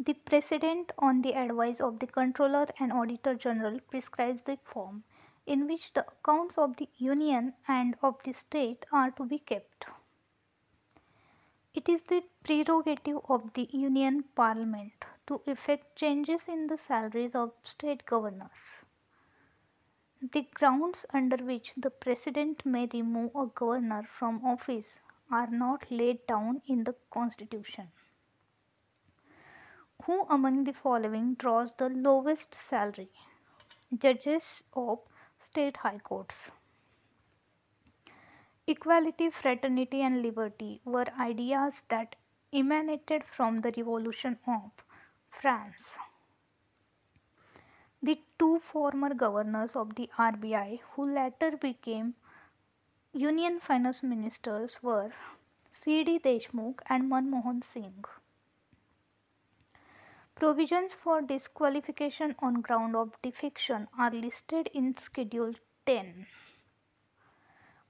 The President, on the advice of the Comptroller and Auditor General, prescribes the form in which the accounts of the Union and of the state are to be kept. It is the prerogative of the Union Parliament to effect changes in the salaries of state governors. The grounds under which the President may remove a governor from office are not laid down in the Constitution. Who among the following draws the lowest salary? Judges of state high courts. Equality, fraternity, and liberty were ideas that emanated from the revolution of France. The two former governors of the RBI, who later became Union Finance Ministers, were C.D. Deshmukh and Manmohan Singh. Provisions for disqualification on ground of defection are listed in Schedule 10.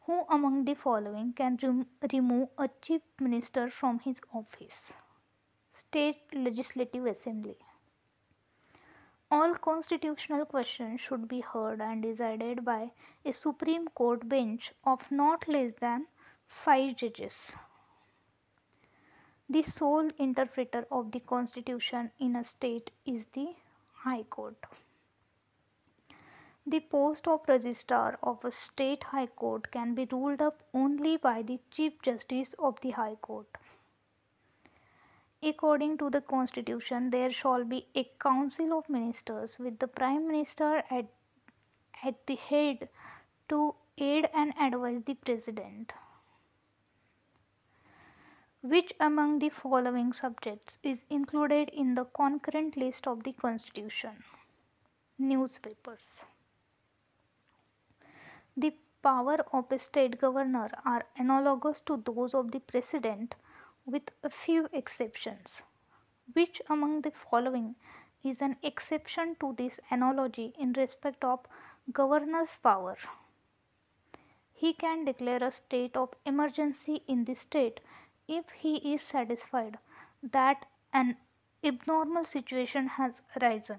Who among the following can rem remove a chief minister from his office? State Legislative Assembly. All constitutional questions should be heard and decided by a Supreme Court bench of not less than five judges. The sole interpreter of the constitution in a state is the High Court. The post of registrar of a state high court can be ruled up only by the Chief Justice of the High Court. According to the constitution, there shall be a council of ministers with the prime minister at, at the head to aid and advise the president. Which among the following subjects is included in the concurrent list of the Constitution? Newspapers. The power of a state governor are analogous to those of the president with a few exceptions. Which among the following is an exception to this analogy in respect of governor's power? He can declare a state of emergency in the state if he is satisfied that an abnormal situation has arisen.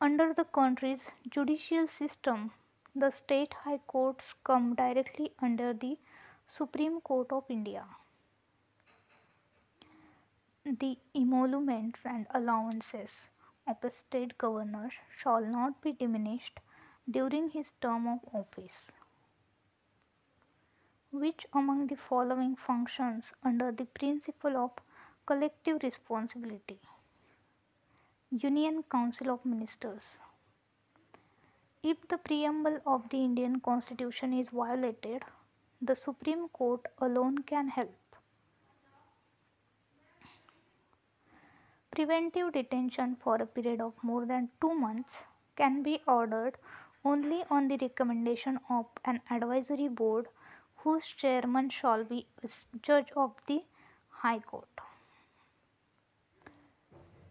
Under the country's judicial system, the state high courts come directly under the Supreme Court of India. The emoluments and allowances of the state governor shall not be diminished during his term of office. Which among the following functions under the principle of collective responsibility? Union Council of Ministers. If the preamble of the Indian Constitution is violated, the Supreme Court alone can help. Preventive detention for a period of more than two months can be ordered only on the recommendation of an advisory board whose chairman shall be a judge of the High Court.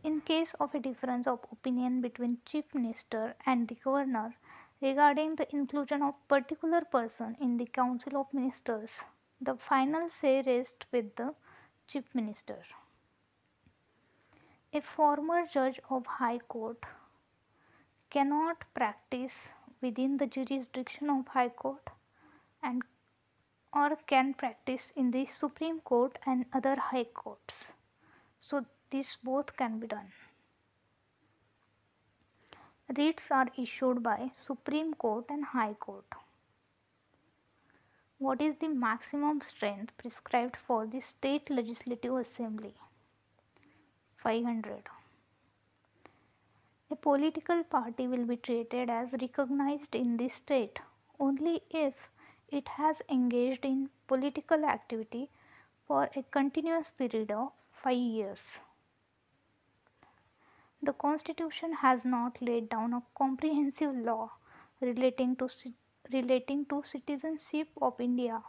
In case of a difference of opinion between Chief Minister and the Governor regarding the inclusion of particular person in the Council of Ministers, the final say rests with the Chief Minister. A former judge of High Court cannot practice within the jurisdiction of High Court and or can practice in the Supreme Court and other high courts. So, these both can be done. Writs are issued by Supreme Court and High Court. What is the maximum strength prescribed for the State Legislative Assembly? 500. A political party will be treated as recognized in the state only if it has engaged in political activity for a continuous period of 5 years. The Constitution has not laid down a comprehensive law relating to, relating to citizenship of India.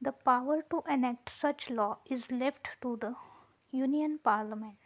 The power to enact such law is left to the Union Parliament.